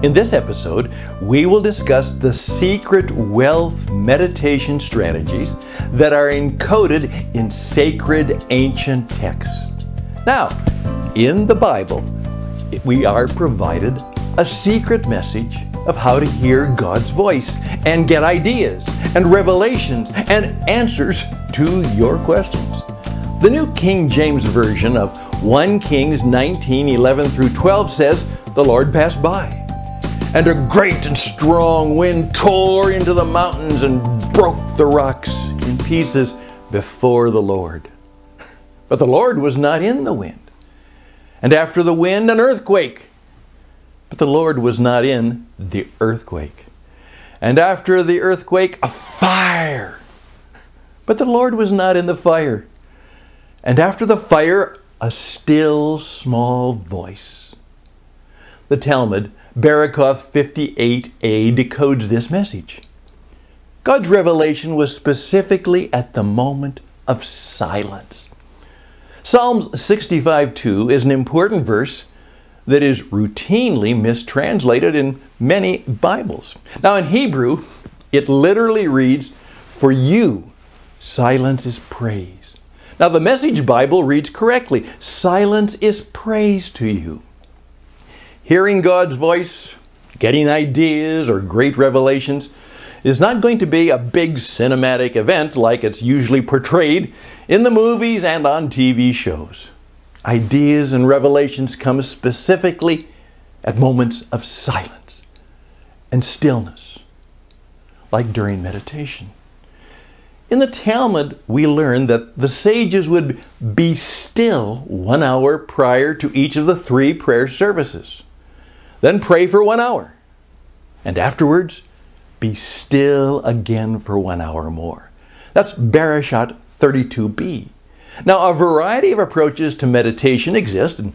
In this episode, we will discuss the secret wealth meditation strategies that are encoded in sacred ancient texts. Now, in the Bible, we are provided a secret message of how to hear God's voice and get ideas and revelations and answers to your questions. The New King James Version of 1 Kings 19 11 through 12 says, The Lord passed by, and a great and strong wind tore into the mountains and broke the rocks in pieces before the Lord. But the Lord was not in the wind. And after the wind, an earthquake. But the Lord was not in the earthquake. And after the earthquake, a fire. But the Lord was not in the fire. And after the fire, a still small voice. The Talmud, Barakoth 58a, decodes this message. God's revelation was specifically at the moment of silence. Psalms 65:2 is an important verse that is routinely mistranslated in many Bibles. Now, in Hebrew, it literally reads, For you, silence is praise. Now, the Message Bible reads correctly, Silence is praise to you. Hearing God's voice, getting ideas or great revelations, is not going to be a big cinematic event like it's usually portrayed in the movies and on TV shows ideas and revelations come specifically at moments of silence and stillness, like during meditation. In the Talmud, we learn that the sages would be still one hour prior to each of the three prayer services, then pray for one hour, and afterwards be still again for one hour more. That's Bereshit 32b. Now, a variety of approaches to meditation exist, and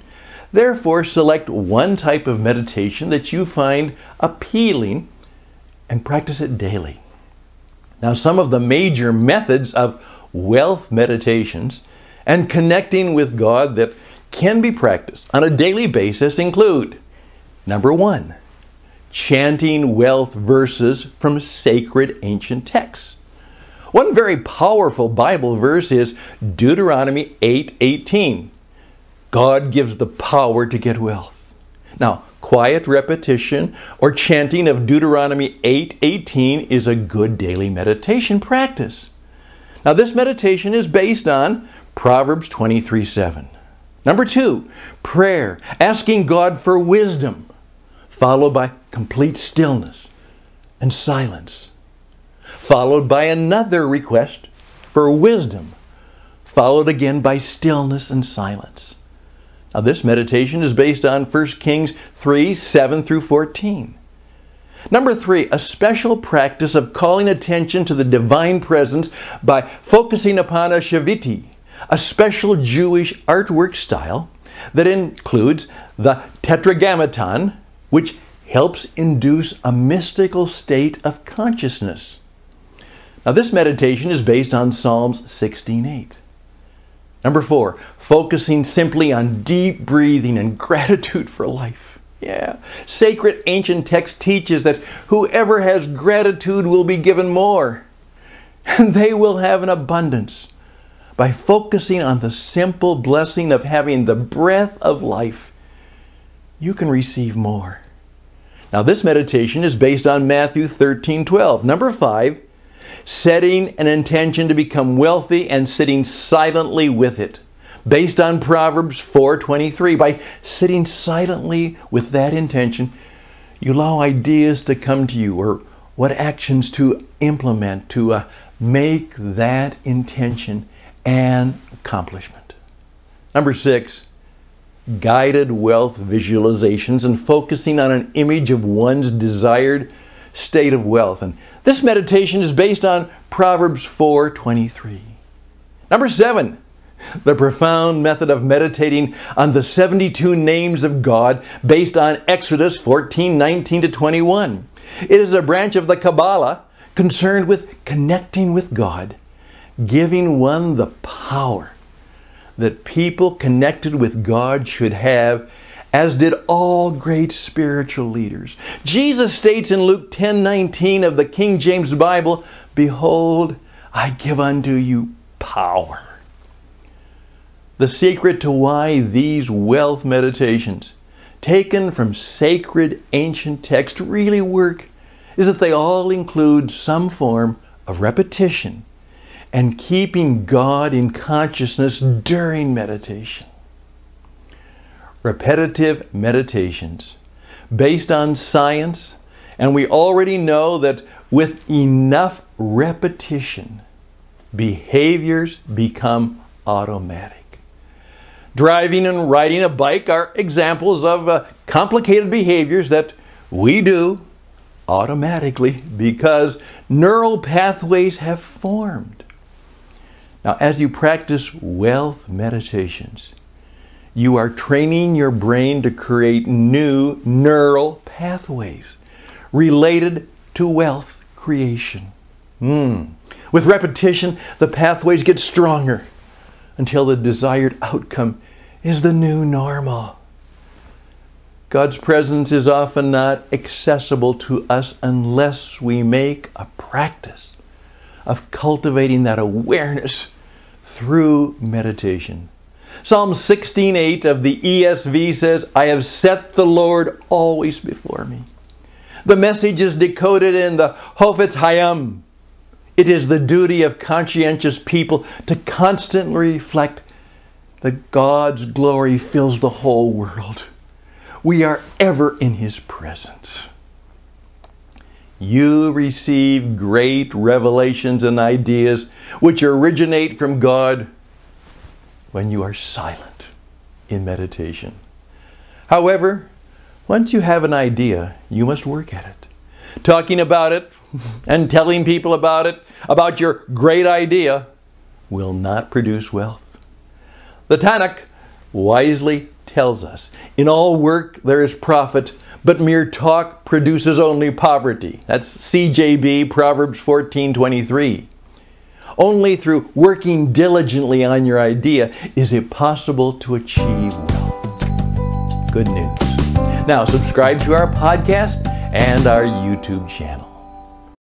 therefore select one type of meditation that you find appealing and practice it daily. Now, some of the major methods of wealth meditations and connecting with God that can be practiced on a daily basis include number one, chanting wealth verses from sacred ancient texts. One very powerful Bible verse is Deuteronomy 8:18. God gives the power to get wealth. Now, quiet repetition or chanting of Deuteronomy 8:18 is a good daily meditation practice. Now, this meditation is based on Proverbs 23:7. Number 2, prayer, asking God for wisdom, followed by complete stillness and silence followed by another request for wisdom, followed again by stillness and silence. Now, this meditation is based on 1 Kings 3 7 through 14. Number three, a special practice of calling attention to the divine presence by focusing upon a shiviti, a special Jewish artwork style that includes the tetragrammaton, which helps induce a mystical state of consciousness. Now, this meditation is based on Psalms 16:8. Number four, focusing simply on deep breathing and gratitude for life. Yeah. Sacred ancient text teaches that whoever has gratitude will be given more, and they will have an abundance. By focusing on the simple blessing of having the breath of life, you can receive more. Now, this meditation is based on Matthew 13 12. Number five, setting an intention to become wealthy and sitting silently with it based on Proverbs 4:23 by sitting silently with that intention you allow ideas to come to you or what actions to implement to uh, make that intention an accomplishment number 6 guided wealth visualizations and focusing on an image of one's desired state of wealth. And this meditation is based on Proverbs 4:23. Number 7, the profound method of meditating on the 72 names of God based on Exodus 14:19 to 21. It is a branch of the Kabbalah concerned with connecting with God, giving one the power that people connected with God should have as did all great spiritual leaders. Jesus states in Luke 10 19 of the King James Bible, Behold, I give unto you power. The secret to why these wealth meditations, taken from sacred ancient texts, really work is that they all include some form of repetition and keeping God in consciousness during meditation. Repetitive meditations based on science, and we already know that with enough repetition, behaviors become automatic. Driving and riding a bike are examples of uh, complicated behaviors that we do automatically because neural pathways have formed. Now, as you practice wealth meditations, you are training your brain to create new neural pathways related to wealth creation. Mm. With repetition, the pathways get stronger until the desired outcome is the new normal. God's presence is often not accessible to us unless we make a practice of cultivating that awareness through meditation. Psalm 16:8 of the ESV says, "I have set the Lord always before me." The message is decoded in the Chofetz Chaim. It is the duty of conscientious people to constantly reflect that God's glory fills the whole world we are ever in His presence. You receive great revelations and ideas which originate from God when you are silent in meditation. However, once you have an idea, you must work at it. Talking about it and telling people about it, about your great idea, will not produce wealth. The Tanakh wisely tells us. In all work there is profit, but mere talk produces only poverty. That's CJB, Proverbs 14:23. Only through working diligently on your idea is it possible to achieve wealth. Good news. Now, subscribe to our podcast and our YouTube channel.